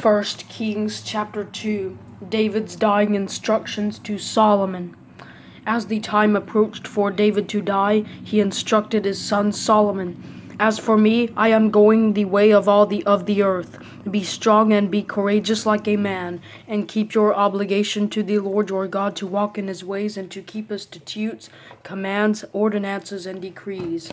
First Kings chapter 2 David's dying instructions to Solomon. As the time approached for David to die, he instructed his son Solomon, As for me, I am going the way of all the of the earth. Be strong and be courageous like a man, and keep your obligation to the Lord your God to walk in his ways and to keep his statutes, commands, ordinances, and decrees.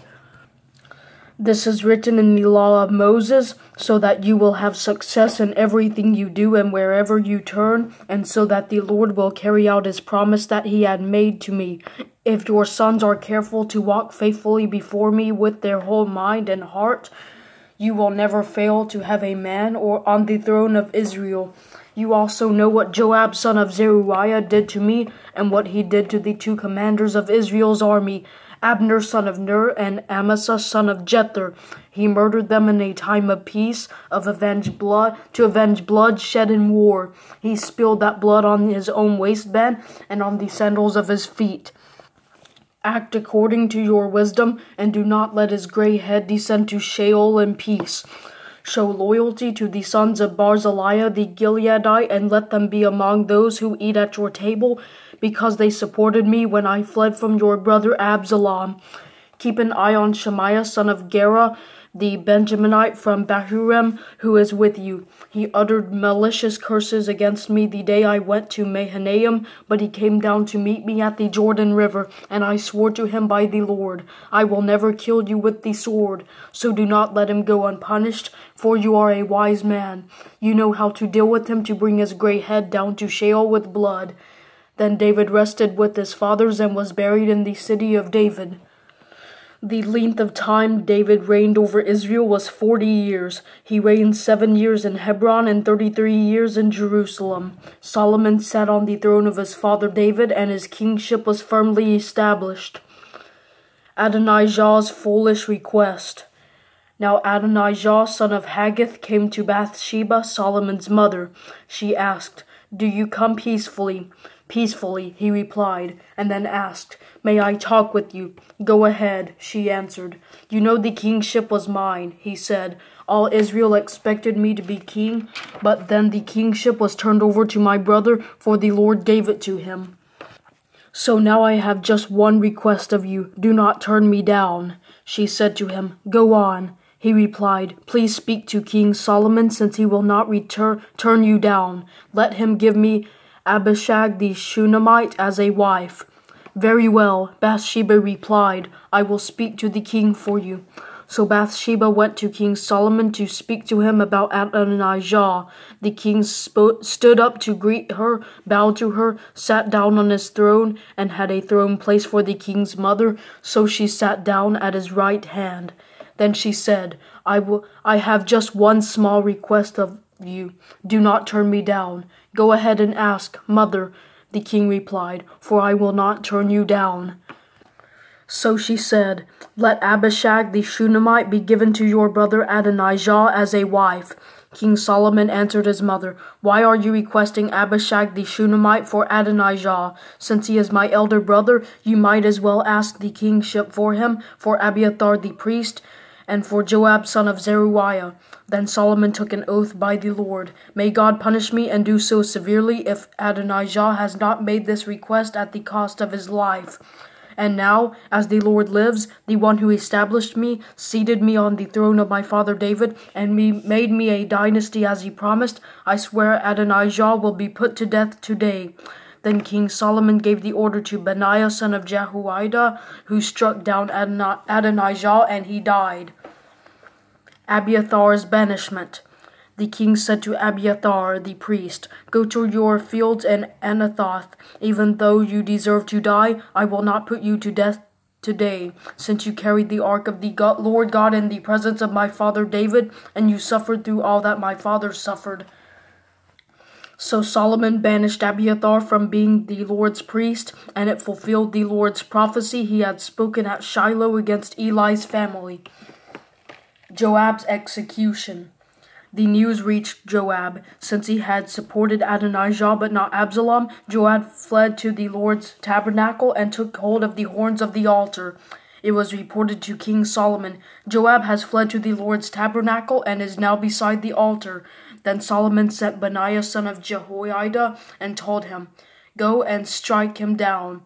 This is written in the law of Moses, so that you will have success in everything you do and wherever you turn, and so that the Lord will carry out his promise that he had made to me. If your sons are careful to walk faithfully before me with their whole mind and heart, you will never fail to have a man or on the throne of Israel. You also know what Joab son of Zeruiah did to me, and what he did to the two commanders of Israel's army. Abner son of Ner and Amasa son of Jether. He murdered them in a time of peace, of avenge blood to avenge blood shed in war. He spilled that blood on his own waistband and on the sandals of his feet. Act according to your wisdom, and do not let his gray head descend to Sheol in peace. Show loyalty to the sons of Barzillai the Gileadite, and let them be among those who eat at your table, because they supported me when I fled from your brother Absalom. Keep an eye on Shimei son of Gera, the Benjaminite from Bahurim, who is with you. He uttered malicious curses against me the day I went to Mahanaim, but he came down to meet me at the Jordan River, and I swore to him by the Lord, I will never kill you with the sword. So do not let him go unpunished, for you are a wise man. You know how to deal with him to bring his gray head down to Sheol with blood. Then David rested with his fathers and was buried in the city of David. The length of time David reigned over Israel was forty years. He reigned seven years in Hebron and thirty three years in Jerusalem. Solomon sat on the throne of his father David, and his kingship was firmly established. Adonijah's foolish request. Now Adonijah, son of Haggith, came to Bathsheba, Solomon's mother. She asked, Do you come peacefully? Peacefully, he replied, and then asked, May I talk with you? Go ahead, she answered. You know the kingship was mine, he said. All Israel expected me to be king, but then the kingship was turned over to my brother, for the Lord gave it to him. So now I have just one request of you. Do not turn me down. She said to him, Go on. He replied, Please speak to King Solomon, since he will not return turn you down. Let him give me Abishag the Shunammite as a wife. Very well, Bathsheba replied, I will speak to the king for you. So Bathsheba went to King Solomon to speak to him about Adonijah. The king stood up to greet her, bowed to her, sat down on his throne, and had a throne placed for the king's mother, so she sat down at his right hand. Then she said, I, will, I have just one small request of you. Do not turn me down. Go ahead and ask, mother, the king replied, for I will not turn you down. So she said, Let Abishag the Shunammite be given to your brother Adonijah as a wife. King Solomon answered his mother, Why are you requesting Abishag the Shunammite for Adonijah? Since he is my elder brother, you might as well ask the kingship for him, for Abiathar the priest, and for Joab son of Zeruiah. Then Solomon took an oath by the Lord, May God punish me and do so severely if Adonijah has not made this request at the cost of his life. And now, as the Lord lives, the one who established me, seated me on the throne of my father David, and me, made me a dynasty as he promised, I swear Adonijah will be put to death today. Then King Solomon gave the order to Benaiah son of Jehoiada, who struck down Adonijah, and he died. Abiathar's banishment. The king said to Abiathar the priest, Go to your fields in Anathoth. Even though you deserve to die, I will not put you to death today, since you carried the ark of the God, Lord God in the presence of my father David, and you suffered through all that my father suffered. So Solomon banished Abiathar from being the Lord's priest, and it fulfilled the Lord's prophecy he had spoken at Shiloh against Eli's family. Joab's execution. The news reached Joab. Since he had supported Adonijah but not Absalom, Joab fled to the Lord's tabernacle and took hold of the horns of the altar. It was reported to King Solomon, Joab has fled to the Lord's tabernacle and is now beside the altar. Then Solomon sent Benaiah son of Jehoiada and told him, Go and strike him down.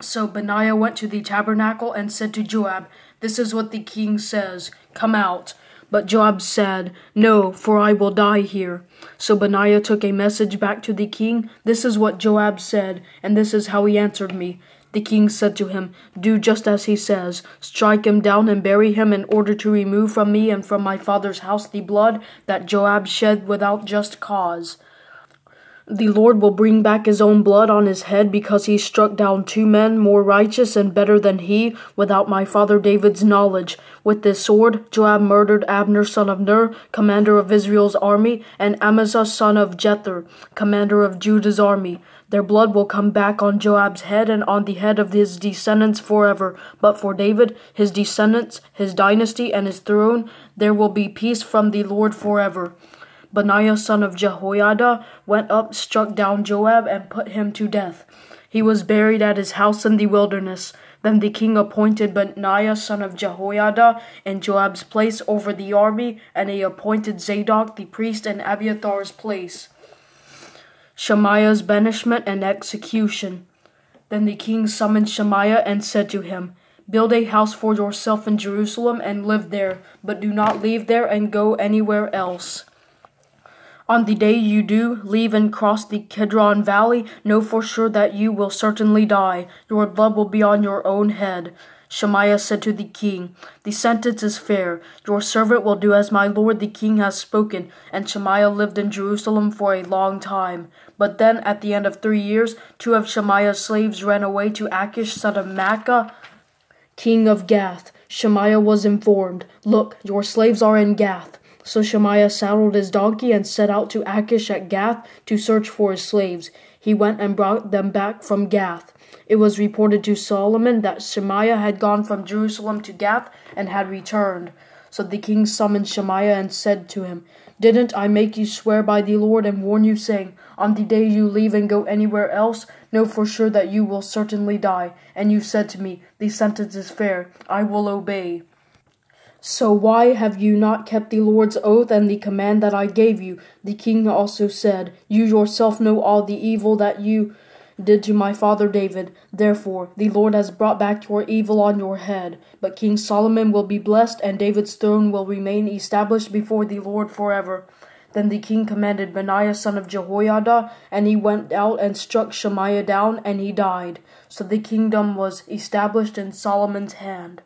So Benaiah went to the tabernacle and said to Joab, This is what the king says, Come out. But Joab said, No, for I will die here. So Benaiah took a message back to the king. This is what Joab said, and this is how he answered me. The king said to him, Do just as he says. Strike him down and bury him in order to remove from me and from my father's house the blood that Joab shed without just cause. The Lord will bring back his own blood on his head because he struck down two men more righteous and better than he without my father David's knowledge. With this sword, Joab murdered Abner son of Ner, commander of Israel's army, and Amasa son of Jether, commander of Judah's army. Their blood will come back on Joab's head and on the head of his descendants forever. But for David, his descendants, his dynasty, and his throne, there will be peace from the Lord forever. Benaiah son of Jehoiada went up, struck down Joab, and put him to death. He was buried at his house in the wilderness. Then the king appointed Benaiah son of Jehoiada in Joab's place over the army, and he appointed Zadok the priest in Abiathar's place. Shimei's banishment and execution. Then the king summoned Shimei and said to him, Build a house for yourself in Jerusalem and live there, but do not leave there and go anywhere else. On the day you do leave and cross the Kidron Valley, know for sure that you will certainly die. Your blood will be on your own head. Shimei said to the king, The sentence is fair. Your servant will do as my lord the king has spoken. And Shimei lived in Jerusalem for a long time. But then, at the end of three years, two of Shimei's slaves ran away to Achish, son of Maacah, king of Gath. Shimei was informed, Look, your slaves are in Gath. So Shimei saddled his donkey and set out to Achish at Gath to search for his slaves. He went and brought them back from Gath. It was reported to Solomon that Shimei had gone from Jerusalem to Gath and had returned. So the king summoned Shimei and said to him, Didn't I make you swear by the Lord and warn you, saying, On the day you leave and go anywhere else, know for sure that you will certainly die? And you said to me, The sentence is fair. I will obey. So why have you not kept the Lord's oath and the command that I gave you? The king also said, You yourself know all the evil that you did to my father David. Therefore, the Lord has brought back your evil on your head. But King Solomon will be blessed, and David's throne will remain established before the Lord forever. Then the king commanded Benaiah son of Jehoiada, and he went out and struck Shimei down, and he died. So the kingdom was established in Solomon's hand.